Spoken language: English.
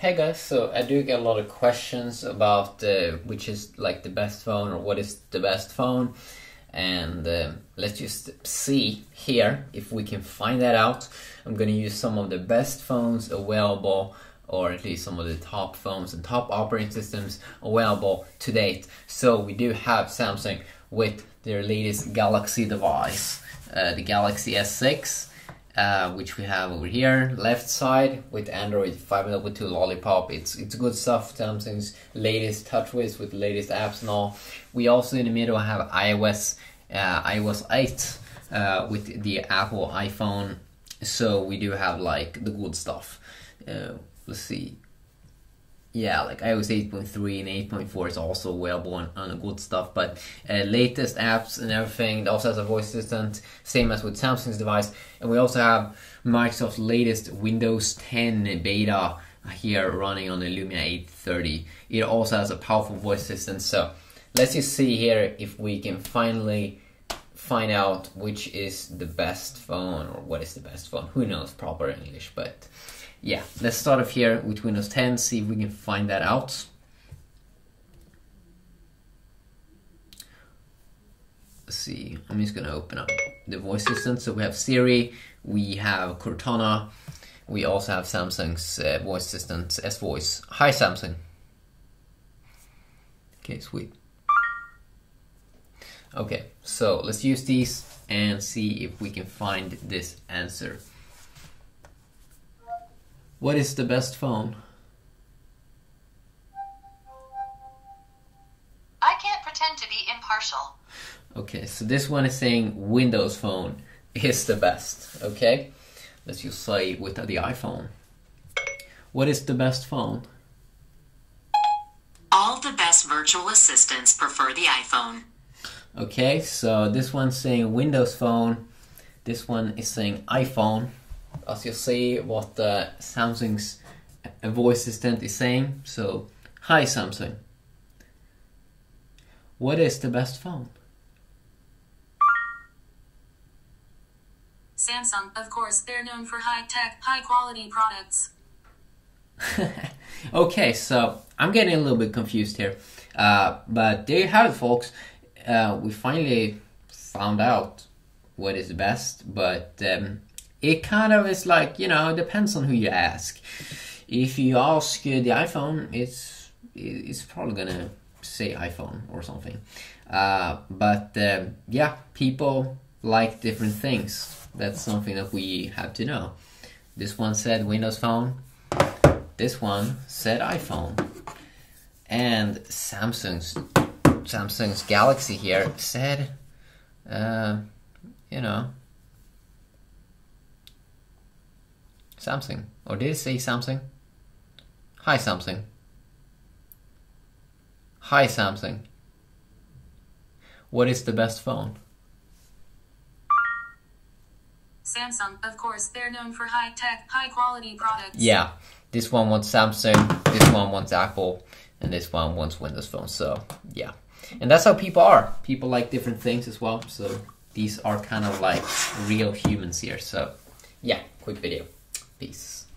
Hey guys, so I do get a lot of questions about uh, which is like the best phone or what is the best phone, and uh, let's just see here if we can find that out. I'm gonna use some of the best phones available, or at least some of the top phones and top operating systems available to date. So we do have Samsung with their latest Galaxy device, uh, the Galaxy S6 uh, which we have over here, left side with Android 5.2 Lollipop. It's it's good stuff. Samsung's latest TouchWiz with latest apps and all. We also in the middle have iOS uh, iOS 8 uh, with the Apple iPhone. So we do have like the good stuff. Uh, let's see yeah, like iOS 8.3 and 8.4 is also available on, on good stuff. But uh, latest apps and everything, it also has a voice assistant, same as with Samsung's device. And we also have Microsoft's latest Windows 10 beta here running on the Lumia 830. It also has a powerful voice assistant. So let's just see here if we can finally find out which is the best phone or what is the best phone. Who knows proper English, but yeah, let's start off here with Windows 10, see if we can find that out. Let's see, I'm just gonna open up the voice assistant. So we have Siri, we have Cortana, we also have Samsung's uh, voice assistant, S Voice. Hi Samsung. Okay, sweet. Okay, so let's use these and see if we can find this answer. What is the best phone? I can't pretend to be impartial. Okay, so this one is saying Windows Phone is the best. Okay, let's just say with the iPhone. What is the best phone? All the best virtual assistants prefer the iPhone. Okay, so this one's saying Windows Phone. This one is saying iPhone as you see what uh, Samsung's voice assistant is saying. So, hi Samsung. What is the best phone? Samsung, of course, they're known for high tech, high quality products. okay, so I'm getting a little bit confused here. Uh, but there you have it, folks. Uh, we finally found out what is the best, but um, it kind of is like you know depends on who you ask. If you ask uh, the iPhone, it's it's probably gonna say iPhone or something. Uh, but uh, yeah, people like different things. That's something that we have to know. This one said Windows Phone. This one said iPhone. And Samsung's Samsung's Galaxy here said, uh, you know, Samsung. Or did it say Samsung? Hi Samsung. Hi Samsung. What is the best phone? Samsung, of course, they're known for high tech, high quality products. Yeah, this one wants Samsung, this one wants Apple, and this one wants Windows Phone. So, yeah. And that's how people are. People like different things as well. So, these are kind of like real humans here. So, yeah, quick video. Peace.